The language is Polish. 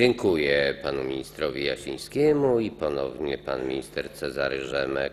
Dziękuję panu ministrowi Jasińskiemu i ponownie pan minister Cezary Rzemek.